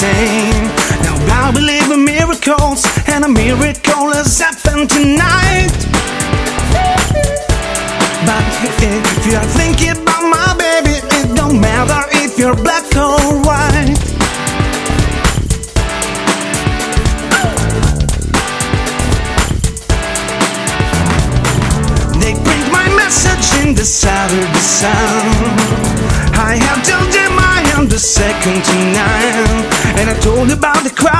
same. Now I believe in miracles, and a miracle has happened tonight. But if you're thinking about my baby, it don't matter if you're black or white. They bring my message in the Saturday sun. I have done the second to none, and I told about the crowd.